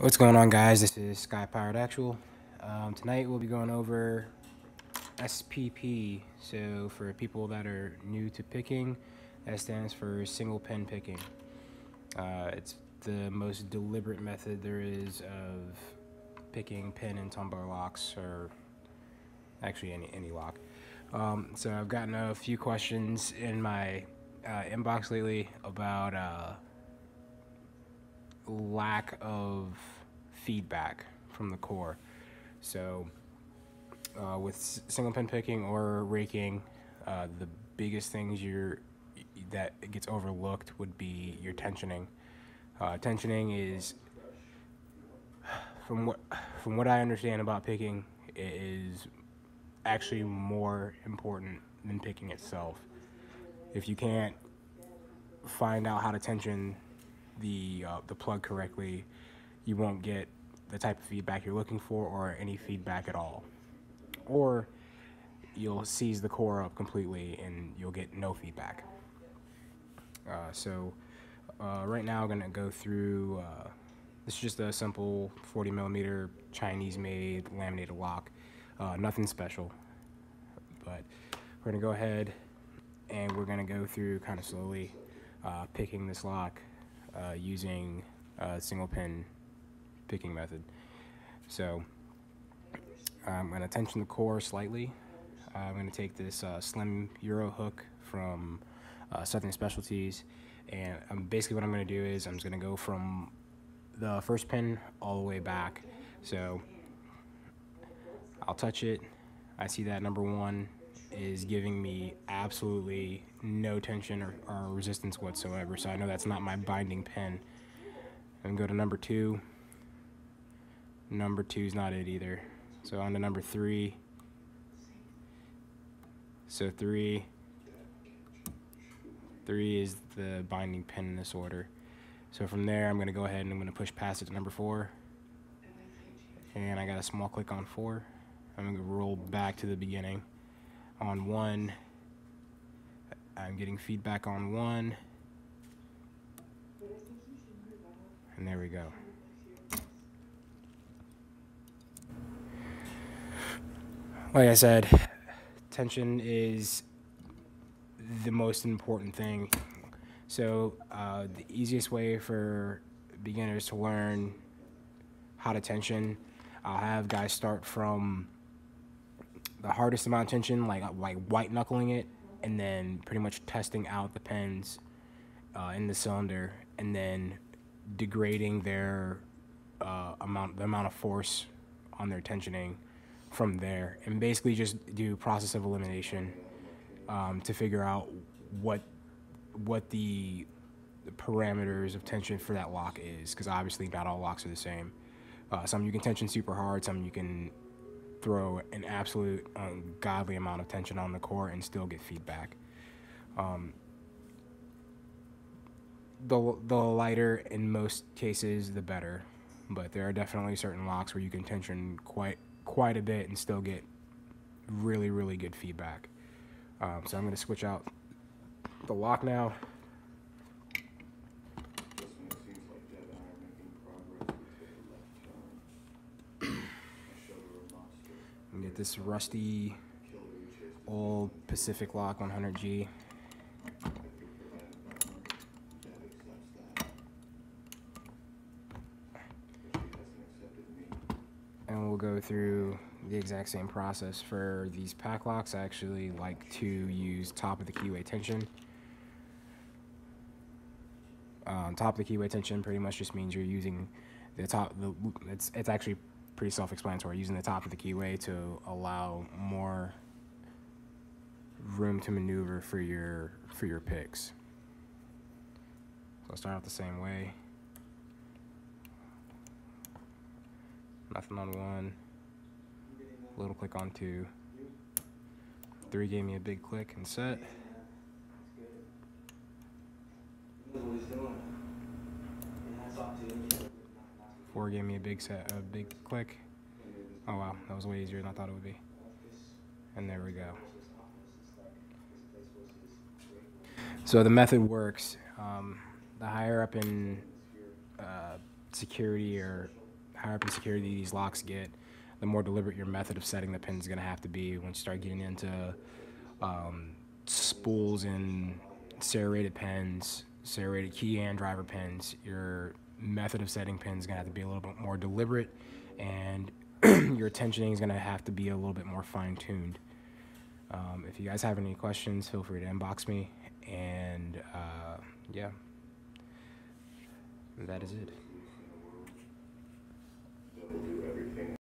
What's going on, guys? This is Sky Pirate Actual. Um, tonight we'll be going over SPP. So, for people that are new to picking, that stands for single pin picking. Uh, it's the most deliberate method there is of picking pin and tumbler locks, or actually any any lock. Um, so, I've gotten a few questions in my uh, inbox lately about. Uh, lack of feedback from the core. So, uh, with single pin picking or raking, uh, the biggest things you're that gets overlooked would be your tensioning. Uh, tensioning is, from what from what I understand about picking, is actually more important than picking itself. If you can't find out how to tension the uh, the plug correctly, you won't get the type of feedback you're looking for or any feedback at all. Or you'll seize the core up completely and you'll get no feedback. Uh, so uh, right now I'm gonna go through. Uh, this is just a simple 40 millimeter Chinese made laminated lock. Uh, nothing special, but we're gonna go ahead and we're gonna go through kind of slowly uh, picking this lock uh, using a single pin picking method. So I'm going to tension the core slightly. Uh, I'm going to take this uh, slim Euro hook from uh, Southern Specialties and um, basically what I'm going to do is I'm just going to go from the first pin all the way back. So I'll touch it. I see that number one is giving me absolutely no tension or, or resistance whatsoever. So I know that's not my binding pin. And go to number two. Number two is not it either. So on to number three. So three. Three is the binding pin in this order. So from there, I'm going to go ahead and I'm going to push past it to number four. And I got a small click on four. I'm to roll back to the beginning on one. I'm getting feedback on one. And there we go. Like I said, tension is the most important thing. So uh, the easiest way for beginners to learn how to tension, I'll have guys start from the hardest amount of tension, like like white knuckling it, and then pretty much testing out the pens uh, in the cylinder, and then degrading their uh, amount the amount of force on their tensioning from there, and basically just do process of elimination um, to figure out what what the, the parameters of tension for that lock is, because obviously not all locks are the same. Uh, some you can tension super hard, some you can throw an absolute ungodly amount of tension on the core and still get feedback. Um, the, the lighter in most cases, the better. But there are definitely certain locks where you can tension quite quite a bit and still get really, really good feedback. Um, so I'm going to switch out the lock now. Get this rusty old Pacific Lock 100G. And we'll go through the exact same process for these Paclocks. I actually like to use top of the keyway tension. Um, top of the keyway tension pretty much just means you're using the top. The it's it's actually pretty self-explanatory, using the top of the keyway to allow more room to maneuver for your for your picks. So I'll start out the same way. Nothing on one. Little click on two. Three gave me a big click and set. Four gave me a big set, a big click. Oh wow, that was way easier than I thought it would be. And there we go. So the method works. Um, the higher up in uh, security or higher up in security these locks get, the more deliberate your method of setting the pin is going to have to be. Once you start getting into um, spools and serrated pins, serrated key and driver pins, your method of setting pins is going to have to be a little bit more deliberate, and your tensioning is going to have to be a little bit more fine tuned. Um, if you guys have any questions, feel free to inbox me. And uh, yeah, that is it.